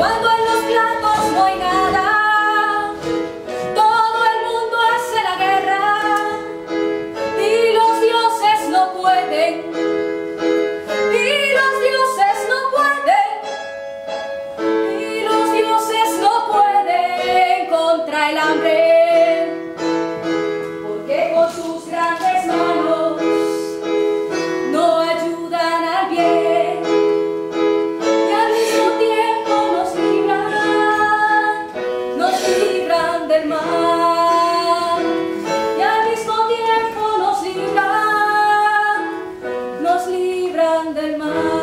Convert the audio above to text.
Cuando en los platos no hay nada, todo el mundo hace la guerra y los dioses no pueden, y los dioses no pueden, y los dioses no pueden contra el hambre. Del mar.